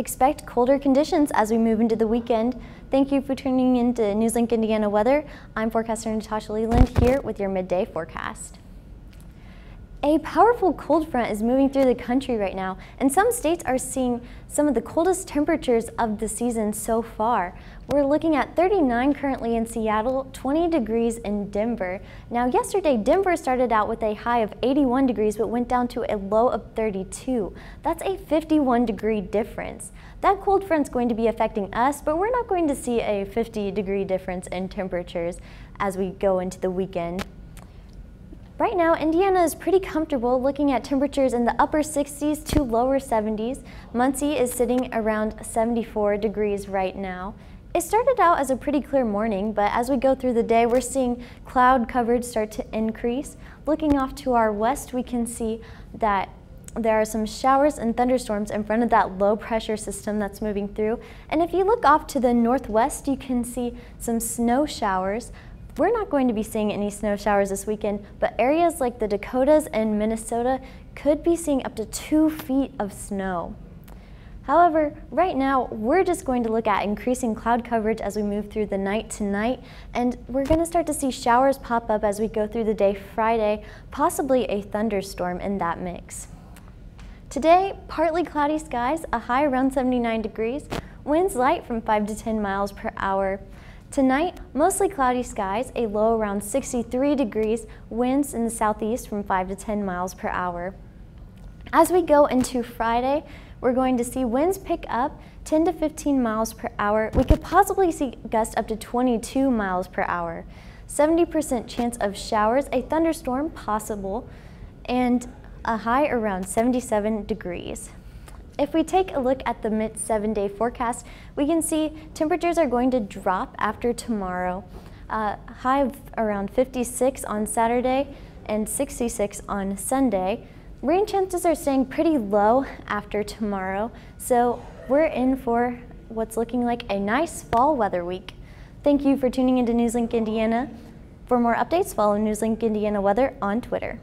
Expect colder conditions as we move into the weekend. Thank you for tuning in to Newslink Indiana Weather. I'm forecaster Natasha Leland here with your midday forecast. A powerful cold front is moving through the country right now, and some states are seeing some of the coldest temperatures of the season so far. We're looking at 39 currently in Seattle, 20 degrees in Denver. Now yesterday, Denver started out with a high of 81 degrees, but went down to a low of 32. That's a 51 degree difference. That cold front's going to be affecting us, but we're not going to see a 50 degree difference in temperatures as we go into the weekend. Right now, Indiana is pretty comfortable looking at temperatures in the upper 60s to lower 70s. Muncie is sitting around 74 degrees right now. It started out as a pretty clear morning, but as we go through the day, we're seeing cloud coverage start to increase. Looking off to our west, we can see that there are some showers and thunderstorms in front of that low pressure system that's moving through. And if you look off to the northwest, you can see some snow showers. We're not going to be seeing any snow showers this weekend, but areas like the Dakotas and Minnesota could be seeing up to two feet of snow. However, right now, we're just going to look at increasing cloud coverage as we move through the night tonight, and we're going to start to see showers pop up as we go through the day Friday, possibly a thunderstorm in that mix. Today, partly cloudy skies, a high around 79 degrees, winds light from 5 to 10 miles per hour. Tonight, mostly cloudy skies, a low around 63 degrees, winds in the southeast from 5 to 10 miles per hour. As we go into Friday, we're going to see winds pick up 10 to 15 miles per hour. We could possibly see gusts up to 22 miles per hour. 70% chance of showers, a thunderstorm possible, and a high around 77 degrees. If we take a look at the mid seven day forecast, we can see temperatures are going to drop after tomorrow. Uh, high of around 56 on Saturday and 66 on Sunday. Rain chances are staying pretty low after tomorrow, so we're in for what's looking like a nice fall weather week. Thank you for tuning into Newslink Indiana. For more updates, follow Newslink Indiana Weather on Twitter.